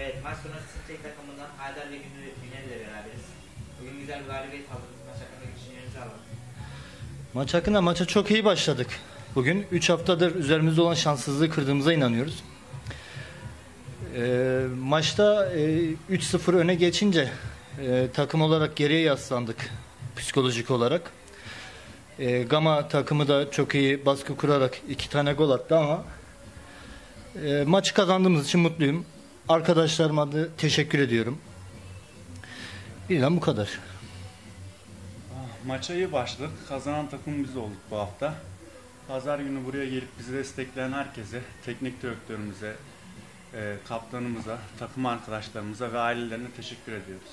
Evet, maç sonrası Sırtek takımından Haydar ve Günür Güner'le beraberiz. Bugün güzel bir galibiyet aldınız. Maç hakkındaki düşüncelerinizi alalım. Maç hakkında maça çok iyi başladık. Bugün 3 haftadır üzerimizde olan şanssızlığı kırdığımıza inanıyoruz. Ee, maçta e, 3-0 öne geçince e, takım olarak geriye yaslandık psikolojik olarak. E, Gama takımı da çok iyi baskı kurarak iki tane gol attı ama e, maçı kazandığımız için mutluyum. Arkadaşlarıma da teşekkür ediyorum. Birden bu kadar. Maça iyi başladık. Kazanan takım biz olduk bu hafta. Pazar günü buraya gelip bizi destekleyen herkese, teknik direktörümüze, e, kaptanımıza, takım arkadaşlarımıza ve ailelerine teşekkür ediyoruz.